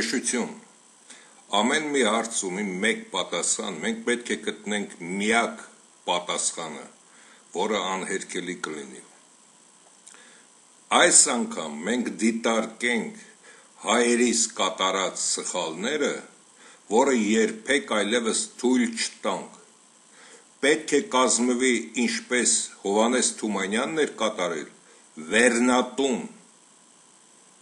Հեշություն Ամեն մի հարց ունի մեկ պատասխան, մենք պետք է գտնենք միակ պատասխանը, որը անհերքելի կլինի։ Այս անգամ մենք դիտարկենք հայերիս կատարած սխալները, որը երբեք այլևս թույլ չտանք։ Պետք է կազմվի ինչպես Հովանես Թումանյանն էր կատարել, վերնատուն,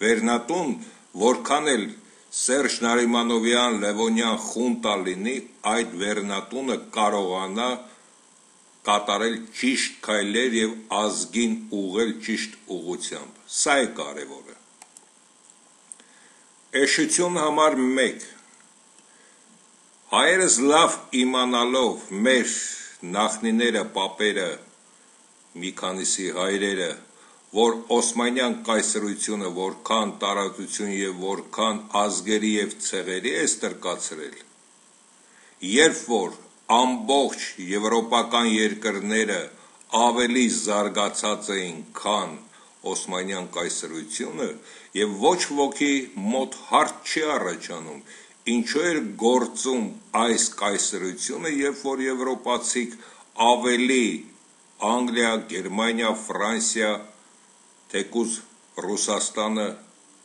վերնատուն, որքան էլ Սերժ Նարիմանովյան, Լևոնյան խունտա լինի, այդ վերնատունը կարողանա կատարել ճիշտ քայլեր եւ ազգին ուղղել ճիշտ ուղությամբ։ Սա է կարևորը։ Էշություն համար 1 Հայերս լավ իմանալով մեր նախնիները, պապերը, մի քանիսի հայրերը որ Օսմանյան կայսրությունը որքան տարածություն եւ որքան ազգերի եւ ցեղերի է ստրկացրել, երբ որ ամբողջ եվրոպական երկրները ավելի զարգացած էին, քան Օսմանյան կայսրությունը եւ ոչ ոքի մոտ հարց չի առաջանում ինչու էր գործում այս կայսրությունը երբ որ եվրոպացիք ավելի Անգլիա, Գերմանիա, Ֆրանսիա թեկուզ Ռուսաստանը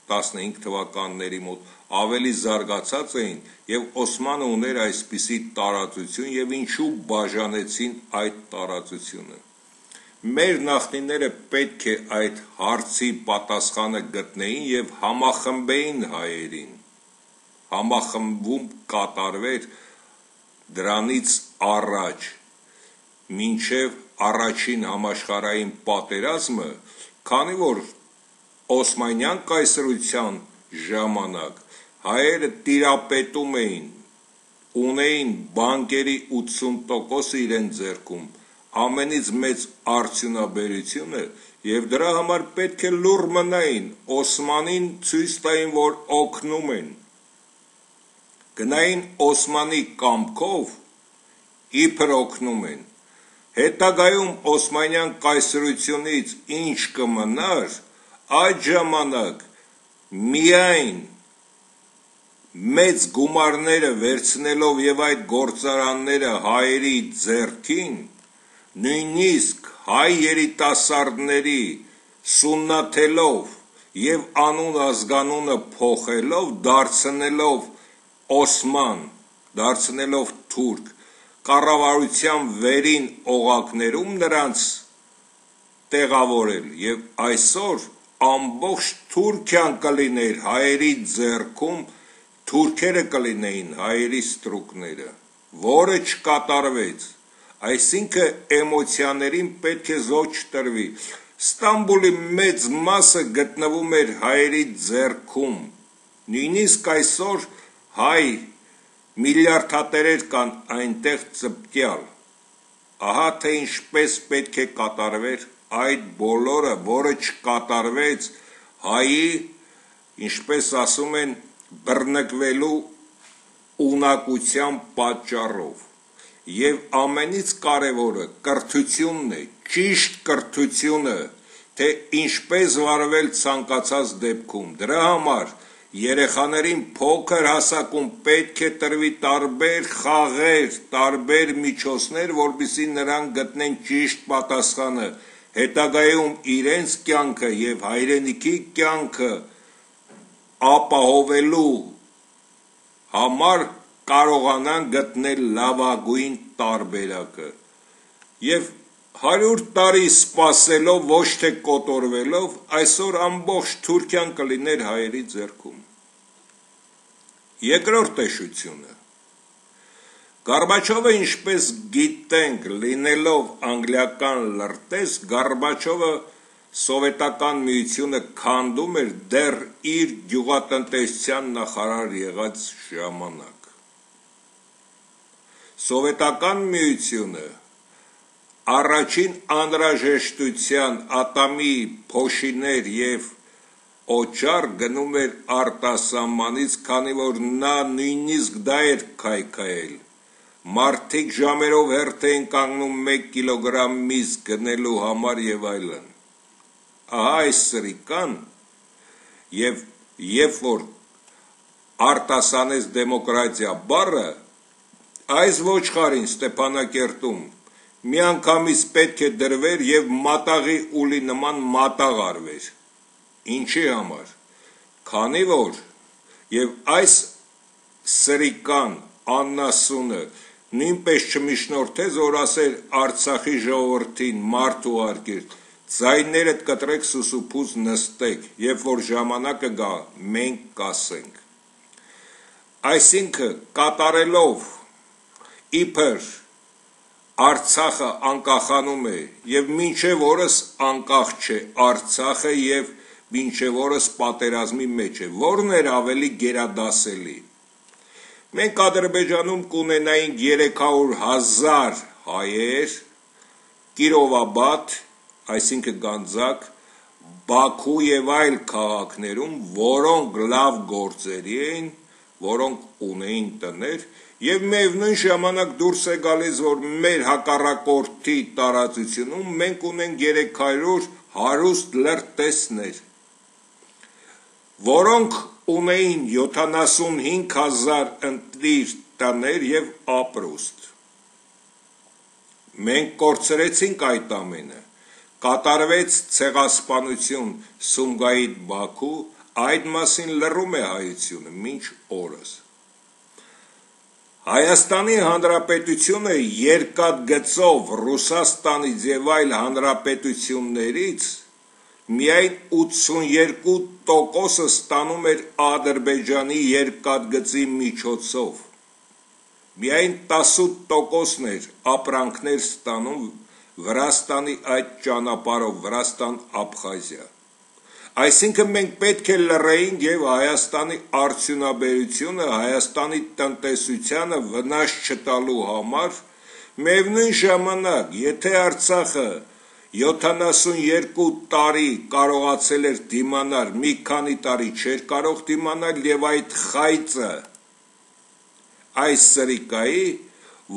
15 թվականների մոտ ավելի զարգացած էին եւ Օսմանը ուներ այսպիսի տարածություն եւ ինչու բաժանեցին այդ տարածությունը մեր նախնիները պետք է այդ հարցի պատասխանը գտնեին եւ համախմբեին հայերին համախմբում կատարվեր դրանից առաջ մինչև առաջին համաշխարային պատերազմը Քանի որ Օսմանյան կայսրության ժամանակ հայերը տիրապետում էին, ունեին բանկերի 80% իրեն ձեռքում, ամենից մեծ արդյունաբերությունը եւ դրա համար պետք է լուր մնային, Օսմանին ցույց տային, որ օգնում են։ Գնային Օսմանի կամքով իբր օգնում են հետագայում Օսմանյան կայսրությունից ինչ կմնար, այդ ժամանակ միայն մեծ գումարները վերցնելով եւ այդ գործարանները հայերի ձեռքին, նույնիսկ հայ երիտասարդների սուննաթելով եւ անուն ազգանունը փոխելով, դարձնելով Օսման, դարձնելով թուրք, կառավարության վերին օղակներում նրանց տեղավորել եւ այսօր ամբողջ Թուրքիան կլիներ հայերի ձեռքում, թուրքերը կլինեին հայերի ստրուկները, որը չկատարվեց։ Այսինքն էմոցիաներին պետք է զոհ չտրվի։ Ստամբուլի մեծ մասը գտնվում էր հայերի ձեռքում։ Նույնիսկ այսօր հայ միլիարդատերեր կան այնտեղ ծպտյալ։ Ահա թե ինչպես պետք է կատարվեր այդ բոլորը, որը չկատարվեց հայի, ինչպես ասում են, բռնկվելու ունակության պատճառով։ Եվ ամենից կարևորը կրթությունն է, ճիշտ կրթությունը, թե ինչպես վարվել ցանկացած դեպքում։ Դրա համար երեխաներին փոքր հասակում պետք է տրվի տարբեր խաղեր, տարբեր միջոցներ, որբիսի նրանք գտնեն ճիշտ պատասխանը, հետագայում իրենց կյանքը եւ հայրենիքի կյանքը ապահովելու համար կարողանան գտնել լավագույն տարբերակը եւ 100 տարի սпасելով ոչ թե կոտորվելով այսօր ամբողջ Թուրքիան կլիներ հայերի ձեռքում Երկրորդ տեսությունը. Գորբաչովը, ինչպես գիտենք, լինելով անգլիական լրտես, Գորբաչովը սովետական միությունը քանդում էր դեռ իր գյուղատնտեսության նախարար եղած ժամանակ։ Սովետական միությունը առաջին անհրաժեշտության ատամի փոշիներ եւ օճառ գնում էր արտասահմանից, քանի որ նա նույնիսկ դա էր քայքայել։ Մարդիկ ժամերով հերթ էին կանգնում 1 կիլոգրամ միս գնելու համար եւ այլն։ Ահա այս սրիկան եւ երբ որ արտասանեց դեմոկրատիա բառը, այս ոչխարին Ստեփանակերտում միանգամից պետք է դրվեր եւ մատաղի ուլի նման մատաղ արվեր։ Ինչի համար։ Քանի որ եւ այս սրիկան աննասունը նույնպես չմիշնորթեց, որ ասեր Արցախի ժողովրդին մարդ ուղարկիր, ձայներդ կտրեք սուսուփուց նստեք, երբ որ ժամանակը գա, մենք կասենք։ Այսինքն կատարելով իբր Արցախը անկախանում է եւ մինչեւ օրս անկախ չէ Արցախը եւ մինչեւ օրս պատերազմի մեջ է որն էր ավելի գերադասելի մենք Ադրբեջանում կունենայինք 300.000 հայեր Կիրովաբադ այսինքն Գանձակ Բաքու եւ այլ քաղաքներում որոնք լավ գործերի էին որոնք ունեին տներ Եվ միևնույն ժամանակ դուրս է գալիս, որ մեր հակառակորդի տարածությունում մենք ունենք 300 հարուստ լրտեսներ, որոնք ունեին 75000 ընտիր տներ եւ ապրուստ։ Մենք կորցրեցինք այդ ամենը։ Կատարվեց ցեղասպանություն Սումգայիթ Բաքու, այդ մասին լռում է հայությունը ոչ օրս։ Հայաստանի Հանրապետությունը երկաթգծով Ռուսաստանից եւ այլ հանրապետություններից միայն 82%-ը ստանում էր Ադրբեջանի երկաթգծի միջոցով։ Միայն 18%-ն էր ապրանքներ ստանում Վրաստանի այդ ճանապարհով Վրաստան-Աբխազիա։ Այսինքն մենք պետք է լռեինք եւ Հայաստանի արդյունաբերությունը, Հայաստանի տնտեսությանը վնաս չտալու համար, միևնույն ժամանակ, եթե Արցախը 72 տարի կարողացել էր դիմանալ, մի քանի տարի չէր կարող դիմանալ եւ այդ խայծը այս սրիկայի,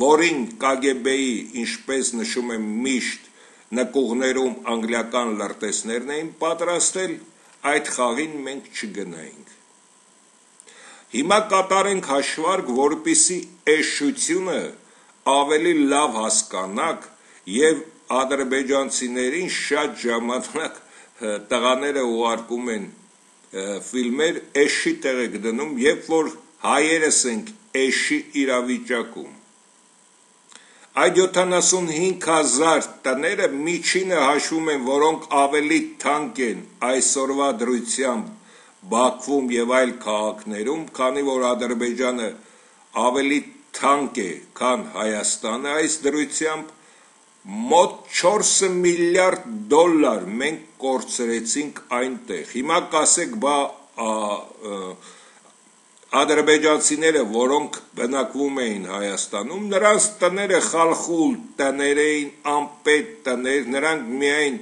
որին KGB-ի, ինչպես նշում եմ միշտ, նկուղներում անգլիական լրտեսներն էին պատրաստել, այդ խաղին մենք չգնայինք։ Հիմա կատարենք հաշվարկ, որպիսի էշությունը ավելի լավ հասկանաք եւ ադրբեջանցիներին շատ ժամանակ տղաները ուղարկում են ֆիլմեր էշի տեղ եք դնում, երբ որ հայերս ենք էշի իրավիճակում Այդ 75000 տները միջինը հաշվում են, որոնք ավելի թանկ են այսօրվա դրությամբ Բաքվում եւ այլ քաղաքներում, քանի որ Ադրբեջանը ավելի թանկ է, քան Հայաստանը այս դրությամբ մոտ 4 միլիարդ դոլար մենք կորցրեցինք այնտեղ։ Հիմա կասեք, բա ադրբեջանցիները, որոնք բնակվում էին Հայաստանում, նրանց տները խալխուլ տներ էին, անպետ տներ, նրանք միայն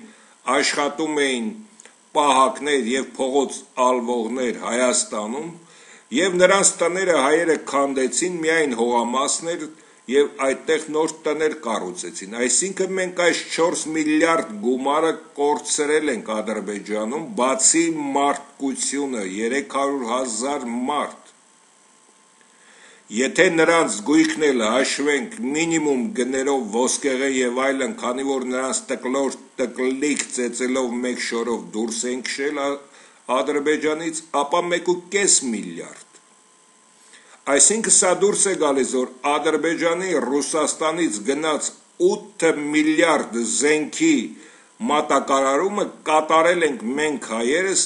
աշխատում էին պահակներ եւ փողոց ալվողներ Հայաստանում, եւ նրանց տները հայերը քանդեցին միայն հողամասներ եւ այդտեղ նոր տներ կառուցեցին։ Այսինքն մենք այս 4 միլիարդ գումարը կորցրել ենք Ադրբեջանում, բացի մարդկությունը 300.000 մարդ Եթե նրանց գույքն էլ հաշվենք մինիմում գներով ոսկեղե եւ այլն, քանի որ նրանց տկլոր տկլիկ ծեծելով մեկ շորով դուրս են քշել Ադրբեջանից, ապա 1.5 միլիարդ։ Այսինքն սա դուրս է գալիս, որ Ադրբեջանի Ռուսաստանից գնաց 8 միլիարդ զենքի մատակարարումը կատարել ենք մենք հայերս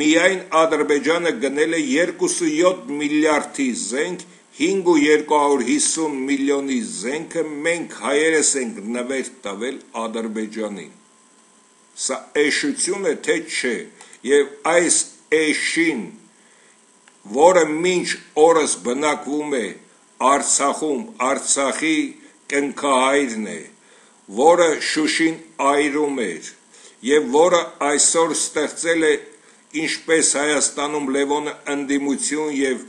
միայն Ադրբեջանը գնել է 27 միլիարդի զենք, 5250 միլիոնի զենքը մենք հայերս ենք նվեր տվել Ադրբեջանին։ Սա էշություն է, թե չէ, եւ այս էշին, որը մինչ օրս բնակվում է Արցախում, Արցախի կնքահայրն է, որը Շուշին այրում էր, եւ որը այսօր ստեղծել է ինչպես Հայաստանում Լևոնը ընդդիմություն եւ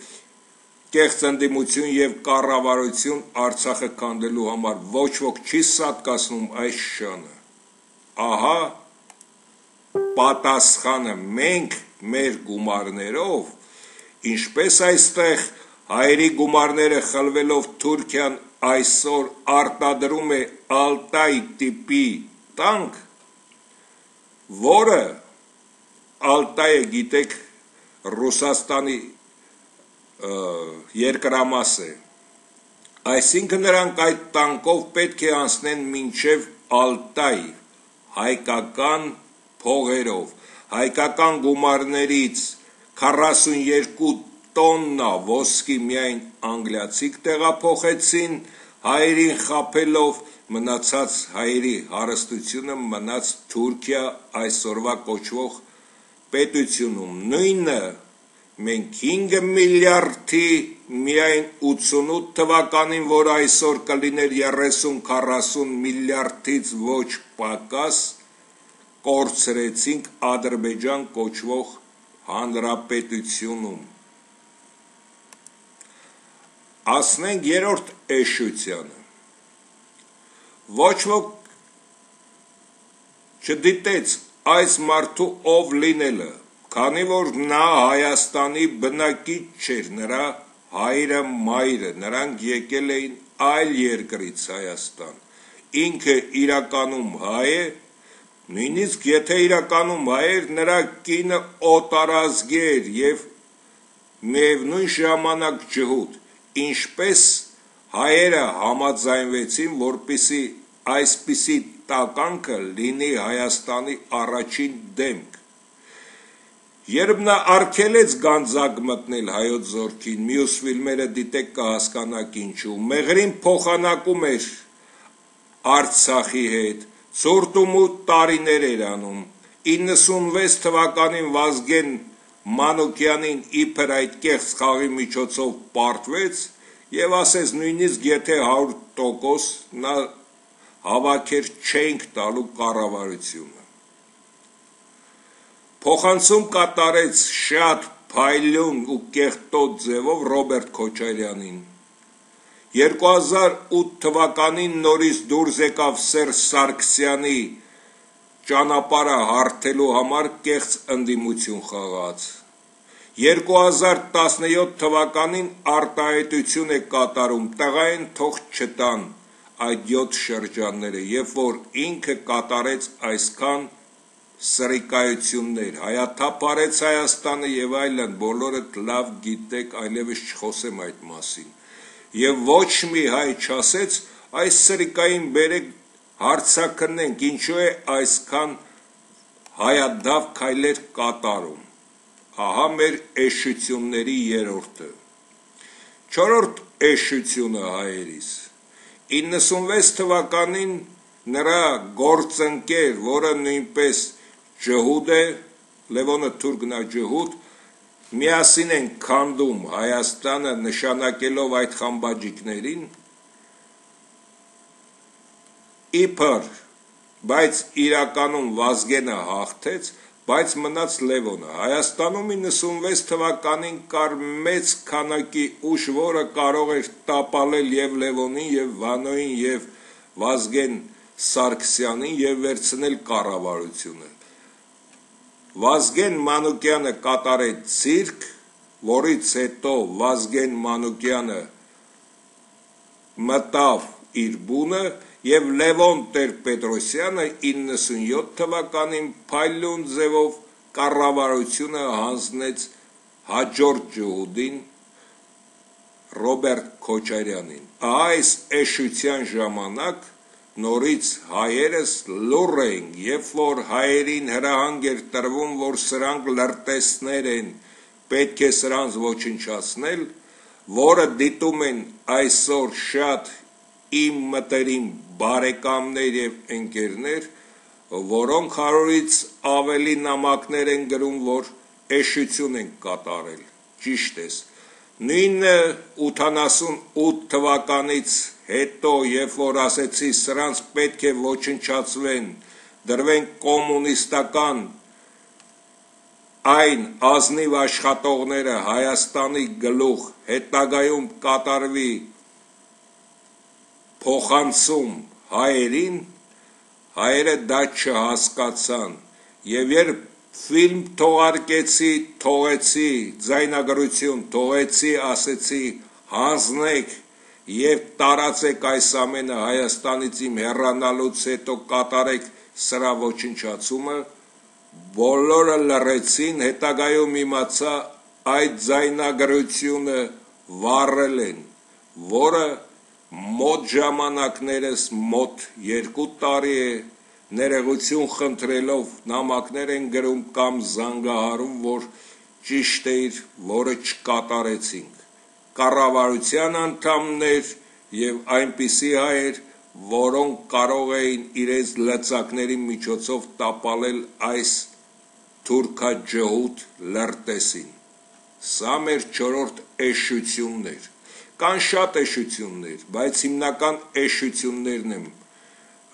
կեղծ ընդդիմություն եւ կառավարություն Արցախը կանդելու համար ոչ ոք չի սատկացնում այս շանը։ Ահա պատասխանը մենք մեր գումարներով ինչպես այստեղ հայերի գումարները խլվելով Թուրքիան այսօր արտադրում է Ալտայ տիպի տանկ, որը Ալտայը գիտեք Ռուսաստանի երկրամաս է։ Այսինքն նրանք այդ տանկով պետք է անցնեն մինչև Ալտայ հայկական փողերով, հայկական գումարներից 42 տոննա ոսկի միայն անգլիացիք տեղափոխեցին, հայերին խապելով մնացած հայերի հարստությունը մնաց Թուրքիա այսօրվա կոչվող պետությունում։ Նույնը մենք 5 միլիարդի միայն 88 թվականին, որ այսօր կլիներ 30-40 միլիարդից ոչ պակաս, կորցրեցինք Ադրբեջան կոչվող հանրապետությունում ասնենք երրորդ էշությանը ոչ ոք չդիտեց այս մարդու ով լինելը քանի որ նա Հայաստանի բնակիչ չէր նրա հայրը մայրը նրանք եկել էին այլ երկրից Հայաստան ինքը իրականում հայ է նույնիսկ եթե իրականում հայ էր նրա կինը օտարազգեր եւ միևնույն ժամանակ ջհուդ ինչպես հայերը համաձայնվեցին, որպիսի այսպիսի տականքը լինի Հայաստանի առաջին դեմք։ Երբ նա արգելեց գանձակ մտնել հայոց զորքին, մյուս ֆիլմերը դիտեք կհասկանաք ինչու, մեղրին փոխանակում էր Արցախի հետ, ցուրտումուտ տարիներ էր անում։ 96 թվականին Վազգեն Մանուկյանին իբր այդ կեղծ խաղի միջոցով պարտվեց եւ ասես նույնիսկ եթե 100% նա հավաքեր չենք տալու կառավարությունը փոխանցում կատարեց շատ փայլուն ու կեղտոտ ձևով Ռոբերտ Քոչարյանին 2008 թվականին նորից դուրս եկավ Սերժ Սարգսյանի ճանապարհը հարթելու համար կեղծ ընդդիմություն խաղաց 2017 թվականին արտահայտություն է կատարում տղային թող չտան այդ 7 շրջանները երբ որ ինքը կատարեց այսքան սրիկայություններ հայաթափարեց Հայաստանը եւ այլն բոլորը լավ գիտեք այլևս չխոսեմ այդ մասին եւ ոչ մի հայ չասեց այս սրիկային բերեք հարցակնենք ինչու է այսքան հայադավ քայլեր կատարում ահա մեր էշությունների երրորդը չորրորդ էշությունը հայերիս 96 թվականին նրա գործընկեր, որը նույնպես ջհուդ է, Լևոնը Թուրքնա ջհուդ, միասին են քանդում Հայաստանը նշանակելով այդ խամբաջիկներին իբր, բայց իրականում Վազգենը հաղթեց, բայց մնաց Լևոնը։ Հայաստանում 96 թվականին կար մեծ քանակի ուժ, որը կարող էր տապալել եւ Լևոնին, եւ Վանոին, եւ Վազգեն Սարգսյանին եւ վերցնել կառավարությունը։ Վազգեն Մանուկյանը կատարեց ցիրկ, որից հետո Վազգեն Մանուկյանը մտավ իր բունը եւ Լևոն Տեր-Պետրոսյանը 97 թվականին փայլուն ձևով կառավարությունը հանձնեց հաջորդ ջհուդին Ռոբերտ Քոչարյանին։ Այս էշության ժամանակ նորից հայերս լուր են, երբ որ հայերին հրահանգ էր տրվում, որ սրանք լրտեսներ են, պետք է սրանց ոչնչացնել, որը դիտում են այսօր շատ իմ մտերիմ բարեկամներ եւ ընկերներ, որոնք հարորից ավելի նամակներ են գրում, որ էշություն են կատարել։ Ճիշտ է։ Նույնը 88 թվականից հետո, երբ որ ասեցի սրանց պետք է ոչնչացվեն, դրվեն կոմունիստական այն ազնիվ աշխատողները Հայաստանի գլուխ հետագայում կատարվի փոխանցում հայերին, հայերը դա չհասկացան, եւ երբ ֆիլմ թողարկեցի, թողեցի, ձայնագրություն թողեցի, ասեցի հանձնեք եւ տարածեք այս ամենը Հայաստանից իմ հեռանալուց հետո կատարեք սրա ոչնչացումը բոլորը լռեցին հետագայում իմացա այդ ձայնագրությունը վառել են որը մոտ ժամանակներս մոտ 2 տարի է ներողություն խնդրելով նամակներ են գրում կամ զանգահարում, որ ճիշտ էր, որը չկատարեցինք։ Կառավարության անդամներ եւ այնպիսի հայեր, որոնք կարող էին իրենց լծակների միջոցով տապալել այս թուրքաջհուդ լրտեսին։ Սա մեր 4-րդ էշությունն էր։ Կան շատ էշություններ, բայց հիմնական էշություններն եմ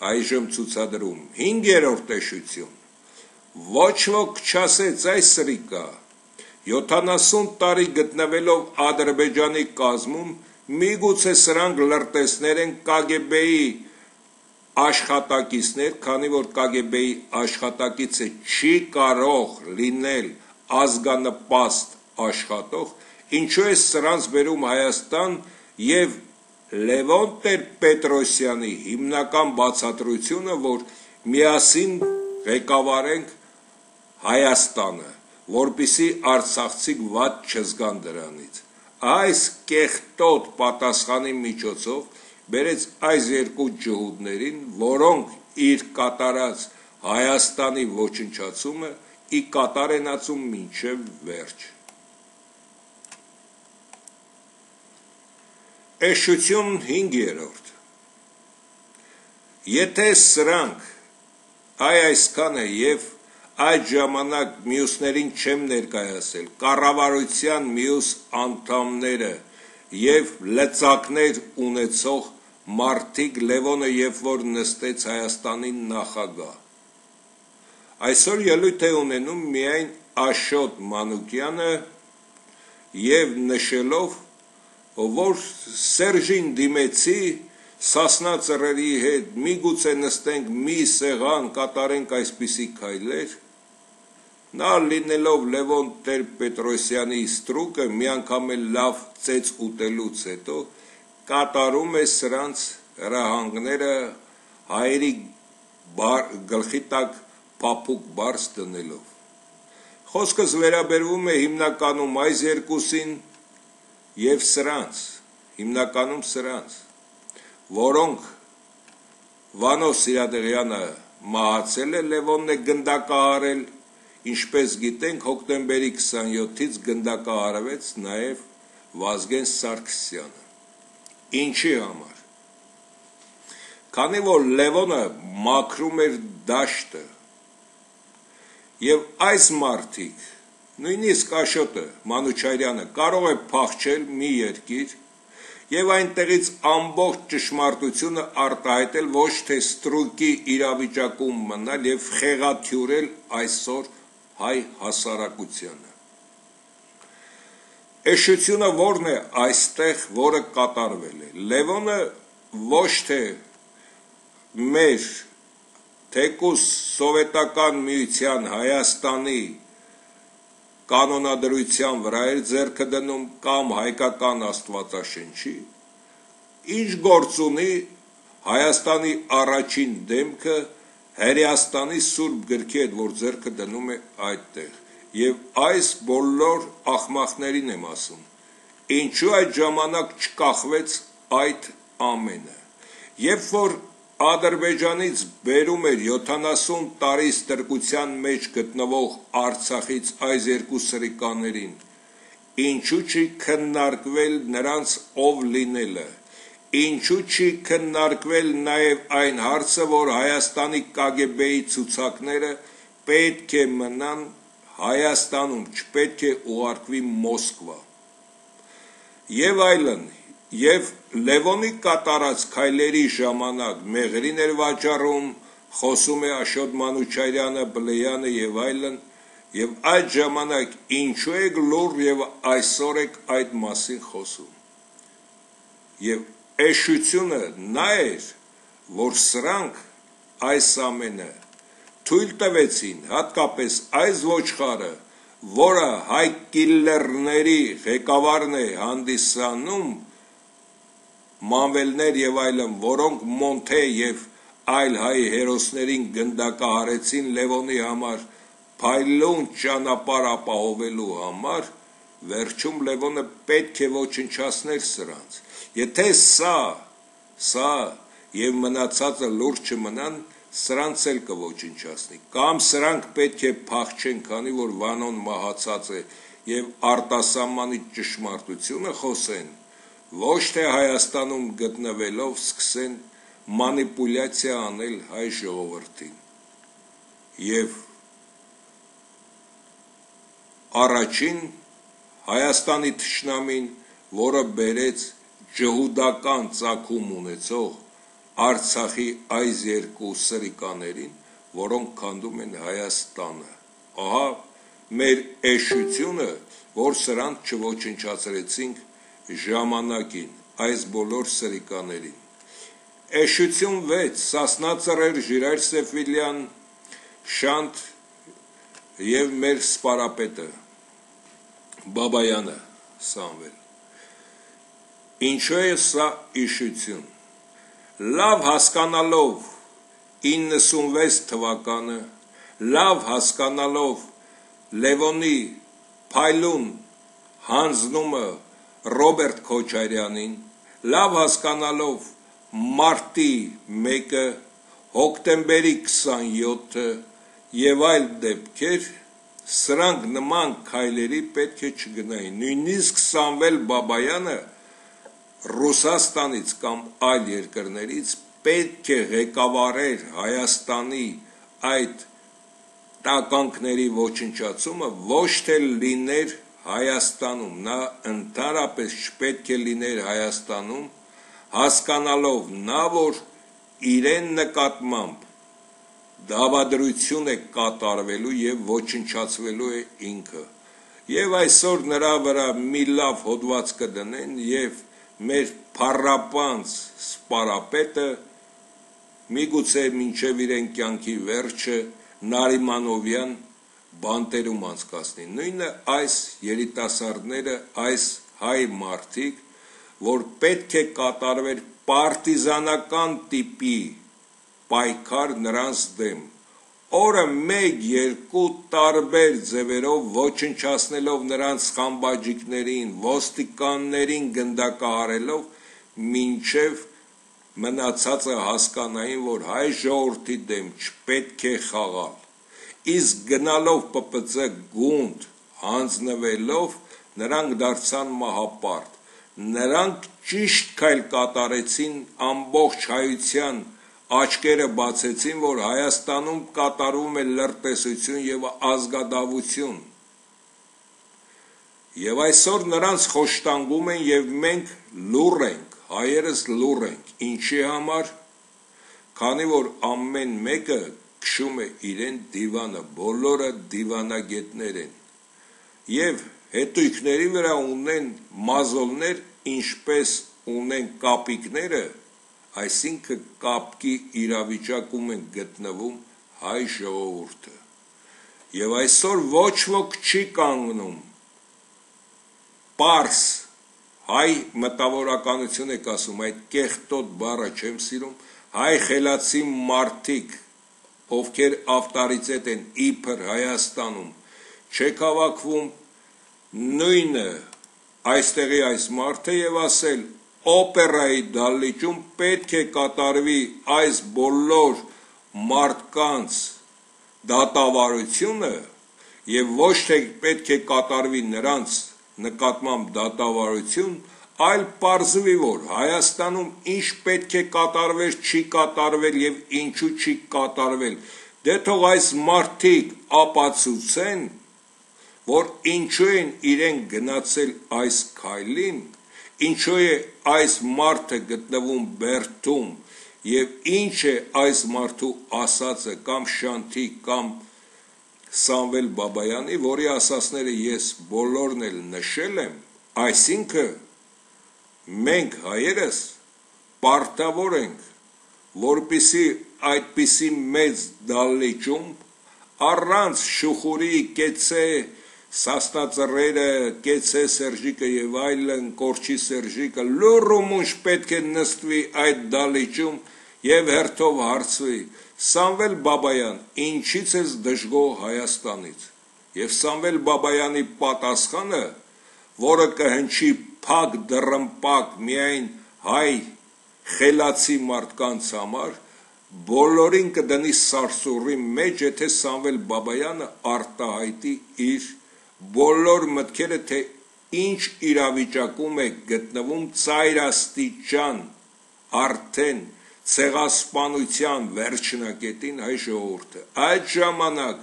այժմ ցուցադրում 5-րդ տեսություն. Ոչ ոք չասեց այս սրիկա 70 տարի գտնվելով Ադրբեջանի կազմում միգուցե սրանք լրտեսներ են KGB-ի աշխատակիցներ, քանի որ KGB-ի աշխատակիցը չի կարող լինել ազգանպաստ աշխատող, ինչու է սրանց բերում Հայաստան եւ Լևոն Տեր-Պետրոսյանի հիմնական բացատրությունը, որ միասին ղեկավարենք Հայաստանը, որpիսի արցախցիք ված չզգան դրանից։ Այս կեղտոտ պատասխանի միջոցով բերեց այս երկու ջհուդներին, որոնք իր կատարած Հայաստանի ոչնչացումը ի կատարենացում մինչև վերջ։ Էշություն 5-րդ Եթե սրանք այ այսքան է եւ այդ ժամանակ մյուսներին չեմ ներկայացել կառավարության մյուս անդամները եւ լծակներ ունեցող Մարտիկ Լևոնը երբ որ նստեց Հայաստանի նախագահ այսօր ելույթ է ունենում միայն Աշոտ Մանուկյանը եւ նշելով որ Սերժին դիմեցի Սասնա ծռերի հետ միգուցե նստենք մի սեղան կատարենք այսպիսի քայլեր նա լինելով Լևոն Տեր-Պետրոսյանի ստրուկը մի անգամ էլ լավ ծեծ ուտելուց հետո կատարում է սրանց հրահանգները հայերի գլխի տակ փափուկ բարձ դնելով խոսքս վերաբերվում է հիմնականում այս երկուսին եւ սրանց, հիմնականում սրանց, որոնք Վանո Սիրադեղյանը մահացել է, Լևոնն է գնդակահարել, ինչպես գիտենք, հոկտեմբերի 27-ից գնդակահարվեց նաև Վազգեն Սարգսյանը։ Ինչի համար։ Քանի որ Լևոնը մաքրում էր դաշտը, եւ այս մարտիկ նույնիսկ Աշոտը Մանուչարյանը կարող է փախչել մի երկիր եւ այնտեղից ամբողջ ճշմարտությունը արտահայտել ոչ թե ստրուկի իրավիճակում մնալ եւ խեղաթյուրել այսօր հայ հասարակությանը Էշությունը ո՞րն է այստեղ, որը կատարվել է։ Լևոնը ոչ թե մեր թեկուս սովետական միության Հայաստանի կանոնադրության վրա էր ձեռքը դնում կամ հայկական աստվածաշնչի ինչ գործ ունի Հայաստանի առաջին դեմքը Հերեաստանի Սուրբ գրքի հետ որ ձեռքը դնում է այդտեղ եւ այս բոլոր ախմախներին եմ ասում. Ինչու այդ ժամանակ չկախվեց այդ ամենը երբ որ Ադրբեջանից բերում էր 70 տարի ստրկության մեջ գտնվող Արցախից այս երկու սրիկաներին, ինչու չի քննարկվել նրանց ով լինելը, ինչու չի քննարկվել նաև այն հարցը, որ Հայաստանի KGB-ի ցուցակները պետք է մնան Հայաստանում, չպետք է ուղարկվի Մոսկվա։ Եվ այլն, եւ Լևոնի կատարած քայլերի ժամանակ մեղրին էր վաճառում, խոսում է Աշոտ Մանուչարյանը, Բլեյանը եւ այլն, եւ այդ ժամանակ ինչու եք լուր եւ այսօր եք այդ մասին խոսում։ Եվ էշությունը նա էր, որ սրանք այս ամենը թույլ տվեցին հատկապես այս ոչխարը, որը հայ կիլլերների ղեկավարն է հանդիսանում մանվելներ եւ այլն, որոնք Մոնթե եւ այլ հայ հերոսներին գնդակահարեցին Լևոնի համար փայլուն ճանապարհ ապահովելու համար, վերջում Լևոնը պետք է ոչնչացներ սրանց։ Եթե սա, սա եւ մնացածը լուրջ չմնան, սրանց էլ կոչնչացնի կամ սրանք պետք է փախչեն, քանի որ Վանոն մահացած է եւ արտասահմանի ճշմարտությունը խոսեն, ոչ թե Հայաստանում գտնվելով սկսեն մանիպուլյացիա անել հայ ժողովրդին։ Եվ առաջին Հայաստանի թշնամին, որը բերեց ջհուդական ցակում ունեցող Արցախի այս երկու սրիկաներին, որոնք քանդում են Հայաստանը։ Ահա մեր էշությունը, որ սրանք չոչնչացրեցինք ժամանակին այս բոլոր սրիկաներին։ Էշություն 6 Սասնա ծռեր Ժիրայր Սեֆիլյան Շանտ եւ մեր սպարապետը Բաբայանը Սամվել Ինչու է սա իշություն լավ հասկանալով 96 թվականը, լավ հասկանալով Լևոնի փայլուն հանձնումը Ռոբերտ Քոչարյանին, լավ հասկանալով մարտի 1-ը, հոկտեմբերի 27-ը եւ այլ դեպքեր, սրանք նման քայլերի պետք է չգնային։ Նույնիսկ Սամվել Բաբայանը Ռուսաստանից կամ այլ երկրներից պետք է ղեկավարեր Հայաստանի այդ տականքների ոչնչացումը ոչ թե լիներ Հայաստանում, նա ընդհանրապես չպետք է լիներ Հայաստանում, հասկանալով նա, որ իրեն նկատմամբ դավադրություն է կատարվելու եւ ոչնչացվելու է ինքը։ Եվ այսօր նրա վրա մի լավ հոդված կդնեն եւ մեր փառապանց սպարապետը միգուցե մինչև իրեն կյանքի վերջը Նարիմանովյան բանտերում անցկացնի։ Նույնը այս երիտասարդները, այս հայ մարդիկ, որ պետք է կատարվեր պարտիզանական տիպի պայքար նրանց դեմ օրը 1-2 տարբեր ձևերով ոչնչացնելով նրանց խամբաջիկներին, ոստիկաններին գնդակահարելով մինչև մնացածը հասկանային, որ հայ ժողովրդի դեմ չպետք է խաղալ։ Իսկ գնալով ՊՊՑ գունդ հանձնվելով նրանք դարձան մահապարտ։ Նրանք ճիշտ քայլ կատարեցին ամբողջ հայության աչքերը բացեցին, որ Հայաստանում կատարվում է լրտեսություն եւ ազգադավություն։ Եվ այսօր նրանց խոշտանգում են եւ մենք լուր ենք, հայերս լուր ենք։ Ինչի համար։ Քանի որ ամեն մեկը քշում է իրեն դիվանը, բոլորը դիվանագետներ են։ Եվ հետույքների վրա ունեն մազոլներ, ինչպես ունեն կապիկները, այսինքն կապկի իրավիճակում են գտնվում հայ ժողովուրդը։ Եվ այսօր ոչ ոք չի կանգնում պարս հայ մտավորականություն եք ասում, այդ կեղտոտ բառը չեմ սիրում, հայ խելացի մարդիկ, ովքեր ավտարիցետ են իբր Հայաստանում, չեք հավաքվում նույնը այստեղի այս մարդը եւ ասել օպերայի դալիճում պետք է կատարվի այս բոլոր մարդկանց դատավարությունը եւ ոչ թե պետք է կատարվի նրանց նկատմամբ դատավարություն, այլ պարզվի, որ Հայաստանում ինչ պետք է կատարվել, չի կատարվել եւ ինչու չի կատարվել։ Դե թող այս մարդիկ ապացուցեն, որ ինչու են իրեն գնացել այս քայլին ինչու է այս մարդը գտնվում բերդում եւ ինչ է այս մարդու ասածը կամ Շանթի կամ Սամվել Բաբայանի, որի ասածները ես բոլորն էլ նշել եմ, այսինքն մենք հայերս պարտավոր ենք, որպիսի այդպիսի մեծ դալիճում առանց շուխուրի կեցե Սաստածռերը, կեցե Սերժիկը եւ այլն, Կորչի Սերժիկը լուրումուշ պետք է նստվի այդ դալիճում եւ հերթով հարցվի. Սամվել Բաբայան, ինչից ես դժգոհ Հայաստանից։ Եվ Սամվել Բաբայանի պատասխանը, որը կհնչի փակ դռմպակ միայն հայ խելացի մարդկանց համար, բոլորին կդնի սարսուռի մեջ, եթե Սամվել Բաբայանը արտահայտի իր բոլոր մտքերը, թե ինչ իրավիճակում է գտնվում ծայրաստիճան արդեն ցեղասպանության վերջնակետին հայ ժողովուրդը։ Այդ ժամանակ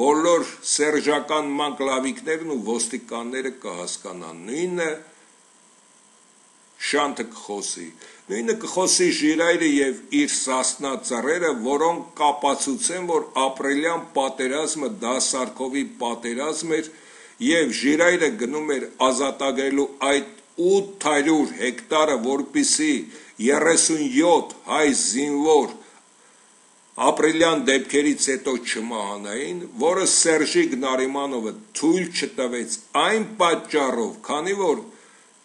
բոլոր սերժական մանկլավիկներն ու ոստիկանները կհասկանան նույնը շանթը կխոսի նույնը կխոսի Ժիրայրը եւ իր սասնա ծռերը, որոնք կապացուցեն, որ ապրիլյան պատերազմը դա Սարկովի պատերազմ էր եւ Ժիրայրը գնում էր ազատագրելու այդ 800 հեկտարը, որպիսի 37 հայ զինվոր ապրիլյան դեպքերից հետո չմահանային, որը Սերժիկ Նարիմանովը թույլ չտվեց այն պատճառով, քանի որ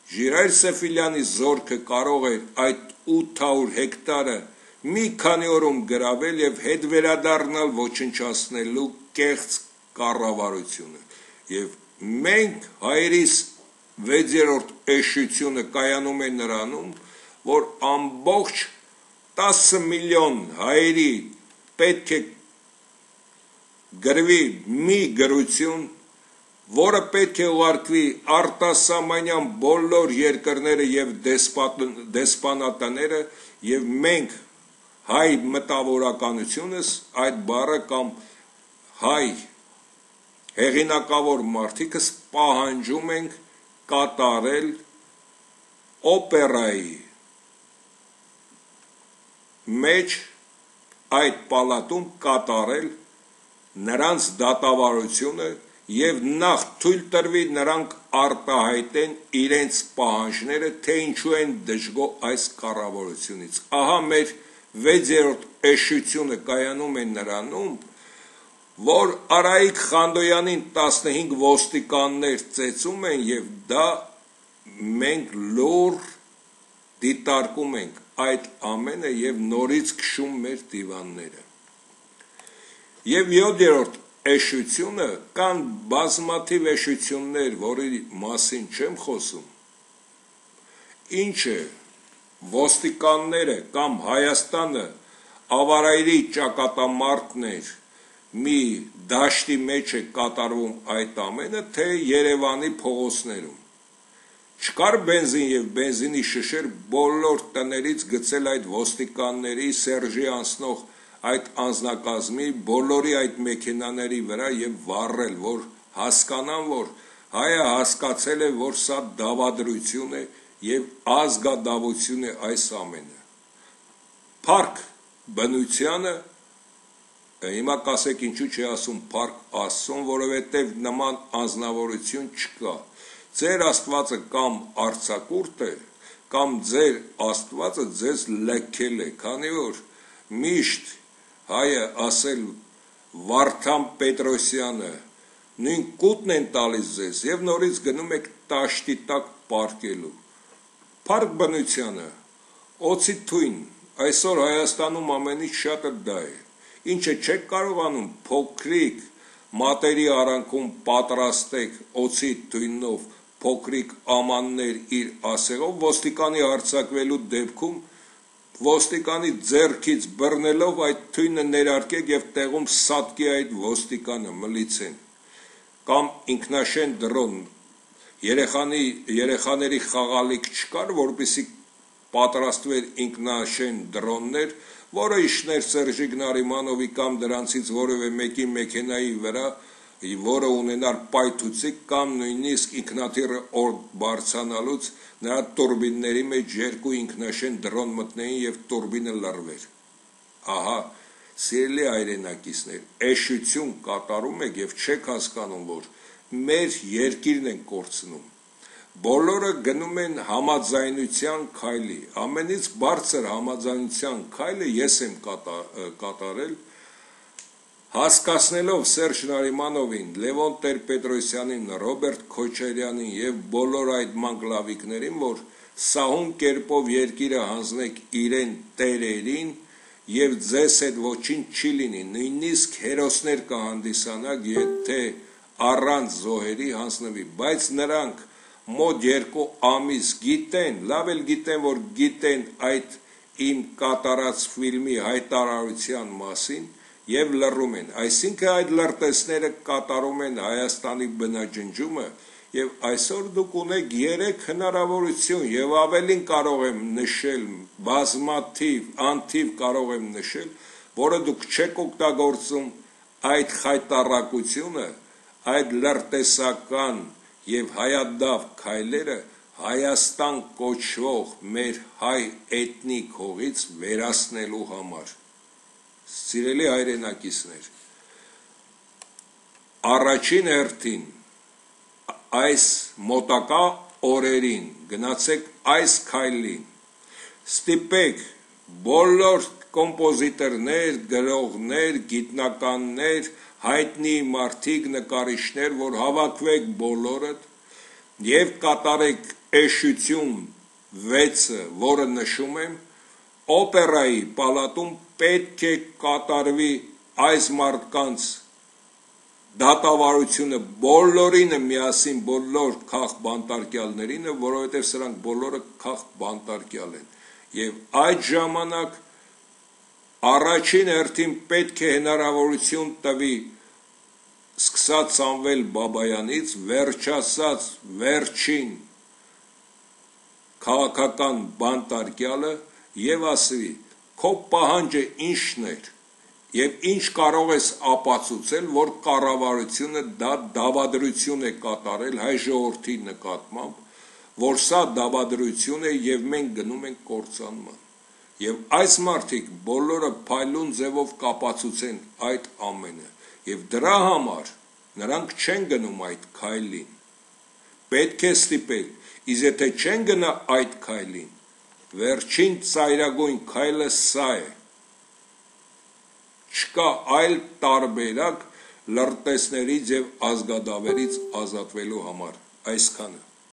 Ժիրայր Սեֆիլյանի զորքը կարող էր այդ 800 հեկտարը մի քանի օրում գրավել եւ հետ վերադառնալ ոչնչացնելու կեղծ կառավարությունը եւ մենք հայերիս 6-րդ էշությունը կայանում է նրանում որ ամբողջ 10 միլիոն հայերի պետք է գրվի մի գրություն որը պետք է ուղարկվի արտասահմանյան բոլոր երկրները եւ դեսպանատները եւ մենք հայ մտավորականությունս այդ բառը կամ հայ հեղինակավոր մարդիկս պահանջում ենք կատարել օպերայի մեջ այդ պալատում կատարել նրանց դատավարությունը եւ նախ թույլ տրվի նրանք արտահայտեն իրենց պահանջները, թե ինչու են դժգոհ այս կառավարությունից։ Ահա մեր 6-րդ էշությունը կայանում է նրանում, որ Արայիկ Խանդոյանին 15 ոստիկաններ ծեծում են եւ դա մենք լուր դիտարկում ենք այդ ամենը եւ նորից քշում մեր դիվանները։ Եվ 7-րդ էշությունը կան բազմաթիվ էշություններ, որի մասին չեմ խոսում, ինչը ոստիկանները կամ Հայաստանը ավարայրի ճակատամարտներ մի դաշտի մեջ է կատարվում այդ ամենը, թե Երևանի փողոցներում։ Չկար բենզին եւ բենզինի շշեր բոլոր տներից գցել այդ ոստիկանների Սերժի անցնող այդ անznակազմի բոլորի այդ մեքենաների վրա եւ վառել, որ հասկանան, որ հայը հասկացել է, որ սա դավադրություն է եւ ազգադավություն է այս ամենը։ Փարք բնությանը հիմա կասեք ինչու չի ասում փարք ասում, որովհետեւ նման անznավորություն չկա։ Ձեր Աստվածը կամ արցակուրտ է, կամ ձեր Աստվածը ձեզ լքել է, քանի որ միշտ հայը ասել Վարդան Պետրոսյանը նույն կուտն են տալիս ձեզ եւ նորից գնում եք տաշտի տակ պարկելու Փարք բնությանը օծի թույն այսօր Հայաստանում ամենից շատը դա է ինչը չեք կարողանում փոքրիկ մատերի արանքում պատրաստեք օծի թույնով փոքրիկ ամաններ իր ասեղով ոստիկանի հարցակվելու դեպքում ոստիկանի ձեռքից բռնելով այդ թույնը ներարկեք եւ տեղում սատկի այդ ոստիկանը մլիցեն կամ ինքնաշեն դրոն երեխանի երեխաների խաղալիք չկար որպիսի պատրաստվեր ինքնաշեն դրոններ որը իշներ Սերժիկ Նարիմանովի կամ դրանցից որևէ մեկի մեքենայի վրա որը ունենար պայթուցիկ կամ նույնիսկ ինքնաթիռը օրդ բարձանալուց նրա տուրբինների մեջ երկու ինքնաշեն դրոն մտնեին եւ տուրբինը լռվեր։ Ահա, սիրելի այրենակիցներ, էշություն կատարում եք եւ չեք հասկանում, որ մեր երկիրն են կորցնում։ Բոլորը գնում են համաձայնության քայլի։ Ամենից բարձր համաձայնության քայլը ես եմ կատա, կատարել հասկացնելով Սերժ Նարիմանովին, Լևոն Տեր-Պետրոսյանին, Ռոբերտ Քոչարյանին եւ բոլոր այդ մանկլավիկներին, որ սահուն կերպով երկիրը հանձնեք իրեն տերերին եւ ձեզ հետ ոչինչ չի լինի, նույնիսկ հերոսներ կհանդիսանակ, եթե առանց զոհերի հանձնվի, բայց նրանք մոտ երկու ամիս գիտեն, լավ էլ գիտեն, որ գիտեն այդ իմ կատարած ֆիլմի հայտարարության մասին եւ լռում են։ Այսինքն այդ լրտեսները կատարում են Հայաստանի բնաջնջումը եւ այսօր դուք ունեք 3 հնարավորություն եւ ավելին կարող եմ նշել բազմաթիվ, անթիվ կարող եմ նշել, որը դուք չեք օգտագործում այդ խայտարակությունը, այդ լրտեսական եւ հայադավ քայլերը Հայաստան կոչվող մեր հայ էթնիկ հողից վերացնելու համար։ Սիրելի հայրենակիցներ, առաջին հերթին այս մոտակա օրերին գնացեք այս քայլին ստիպեք բոլոր կոմպոզիտորներ, գրողներ, գիտնականներ, հայտնի մարդիկ, նկարիչներ, որ հավաքվեք բոլորդ եւ կատարեք էշություն 6-ը, որը նշում եմ, օպերայի պալատում պետք է կատարվի այս մարդկանց դատավարությունը բոլորինը միասին բոլոր քաղ բանտարկյալներինը, որովհետև սրանք բոլորը քաղ բանտարկյալ են։ Եվ այդ ժամանակ առաջին հերթին պետք է հնարավորություն տվի սկսած Սամվել Բաբայանից վերջասած վերջին քաղաքական բանտարկյալը եւ ասվի քո պահանջը ինչն էր եւ ինչ կարող ես ապացուցել որ կառավարությունը դա դավադրություն է կատարել հայ ժողովրդի նկատմամբ որ սա դավադրություն է եւ մենք գնում ենք կործանման Եվ այս մարդիկ բոլորը փայլուն ձևով կապացուցեն այդ ամենը։ Եվ դրա համար նրանք չեն գնում այդ քայլին։ Պետք է ստիպել, իսկ եթե չեն գնա այդ քայլին, վերջին ծայրագույն քայլը սա է։ Չկա այլ տարբերակ լրտեսներից եւ ազգադավերից ազատվելու համար։ Այսքանը